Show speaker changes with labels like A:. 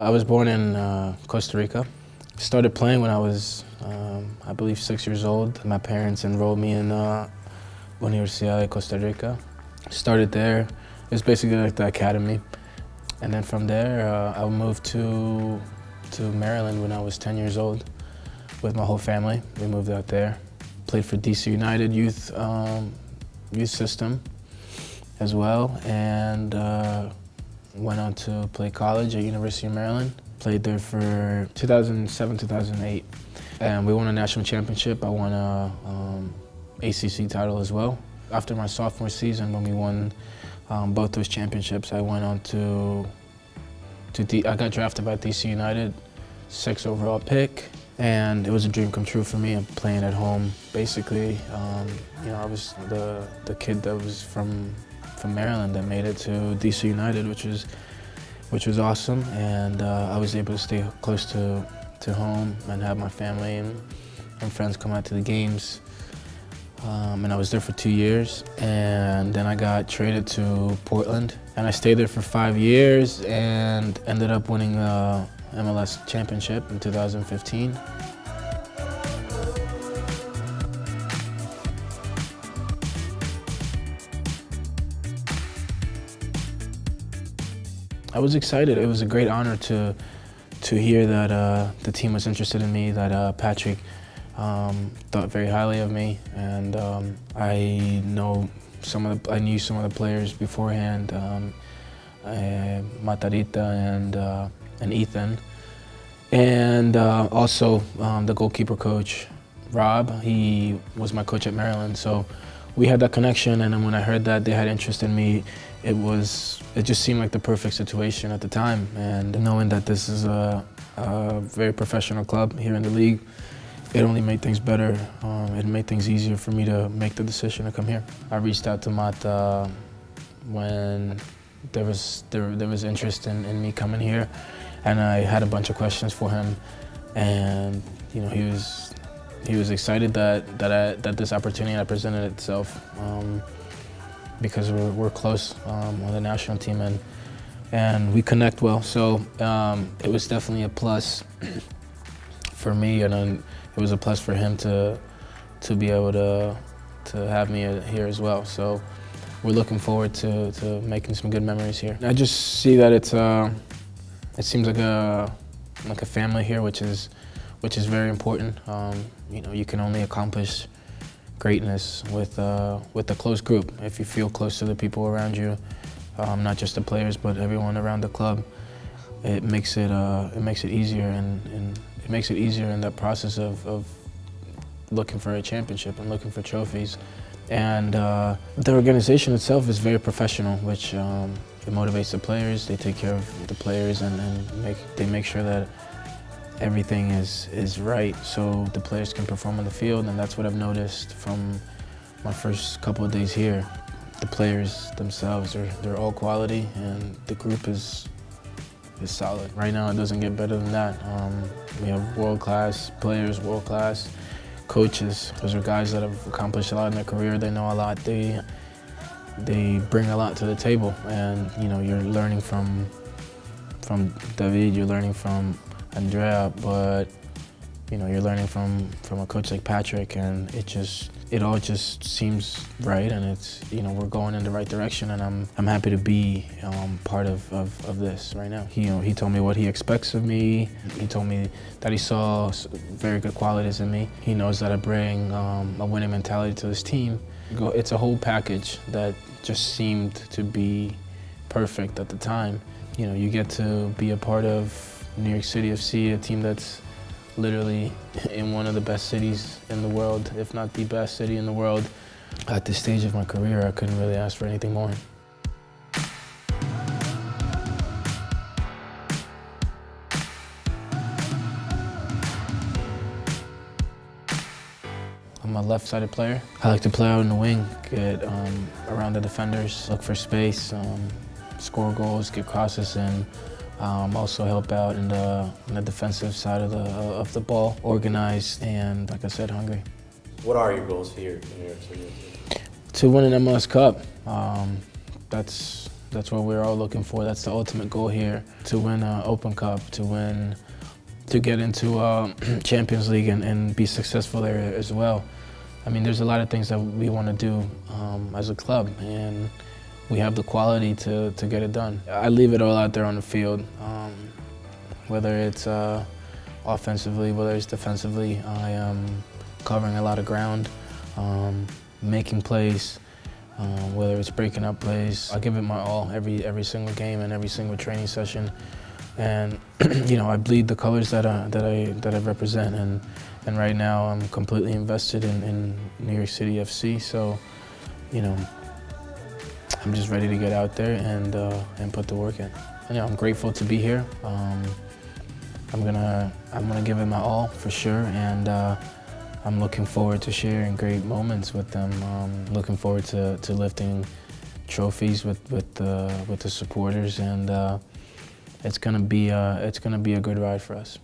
A: I was born in uh, Costa Rica. Started playing when I was, um, I believe, six years old. My parents enrolled me in uh, Universidad de Costa Rica. Started there. It was basically like the academy. And then from there, uh, I moved to, to Maryland when I was 10 years old with my whole family. We moved out there. Played for DC United youth, um, youth system as well. And uh, went on to play college at University of Maryland. Played there for 2007, 2008. And we won a national championship. I won a um, ACC title as well. After my sophomore season, when we won um, both those championships, I went on to, to D I got drafted by DC United, six overall pick. And it was a dream come true for me. I'm playing at home, basically. Um, you know, I was the, the kid that was from from Maryland that made it to DC United, which was which was awesome. And uh, I was able to stay close to to home and have my family and, and friends come out to the games. Um, and I was there for two years, and then I got traded to Portland, and I stayed there for five years, and ended up winning the MLS championship in 2015. I was excited. It was a great honor to to hear that uh, the team was interested in me, that uh, Patrick um, thought very highly of me, and um, I know some of the, I knew some of the players beforehand, um, uh, Matarrita and uh, and Ethan, and uh, also um, the goalkeeper coach, Rob. He was my coach at Maryland, so we had that connection. And then when I heard that they had interest in me, it was it just seemed like the perfect situation at the time. And knowing that this is a, a very professional club here in the league, it only made things better. Um, it made things easier for me to make the decision to come here. I reached out to Mata when there was there, there was interest in, in me coming here, and I had a bunch of questions for him, and you know he was he was excited that that I, that this opportunity had presented itself. Um, because we're, we're close um, on the national team and and we connect well. So um, it was definitely a plus for me, and then it was a plus for him to to be able to to have me here as well. So we're looking forward to, to making some good memories here. I just see that it's uh, it seems like a like a family here, which is which is very important. Um, you know, you can only accomplish greatness with, uh, with a close group. If you feel close to the people around you, um, not just the players, but everyone around the club, it makes it, uh, it, makes it easier and, and, it makes it easier in that process of, of looking for a championship and looking for trophies. And uh, the organization itself is very professional, which um, it motivates the players. They take care of the players and, and make, they make sure that everything is, is right so the players can perform on the field, and that's what I've noticed from my first couple of days here. The players themselves, are, they're all quality, and the group is, is solid. Right now, it doesn't get better than that. Um, we have world-class players, world-class coaches. Those are guys that have accomplished a lot in their career. They know a lot. They, they bring a lot to the table, and you know, you're learning from, from David, you're learning from Andrea, but you know, you're learning from from a coach like Patrick, and it just it all just seems right, and it's you know we're going in the right direction, and I'm I'm happy to be um, part of, of, of this right now. He you know he told me what he expects of me. He told me that he saw very good qualities in me. He knows that I bring um, a winning mentality to this team. It's a whole package that just seemed to be perfect at the time. You know, you get to be a part of New York City FC, a team that's literally in one of the best cities in the world, if not the best city in the world. At this stage of my career, I couldn't really ask for anything more. I'm a left-sided player. I like to play out in the wing, get um, around the defenders, look for space, um, score goals, get crosses in, um, also help out in the, in the defensive side of the, of the ball, organized and, like I said, hungry.
B: What are your goals here in New York City?
A: To win an MLS Cup. Um, that's that's what we're all looking for. That's the ultimate goal here: to win an Open Cup, to win, to get into uh, Champions League and, and be successful there as well. I mean, there's a lot of things that we want to do um, as a club, and we have the quality to, to get it done. I leave it all out there on the field, um, whether it's uh, offensively, whether it's defensively. I am covering a lot of ground, um, making plays, um, whether it's breaking up plays. I give it my all every every single game and every single training session, and you know I bleed the colors that I, that I that I represent, and and right now I'm completely invested in, in New York City FC. So, you know, I'm just ready to get out there and uh, and put the work in. And, you know, I'm grateful to be here. Um, I'm gonna I'm gonna give it my all for sure, and uh, I'm looking forward to sharing great moments with them. Um, looking forward to, to lifting trophies with with the with the supporters, and uh, it's gonna be uh, it's gonna be a good ride for us.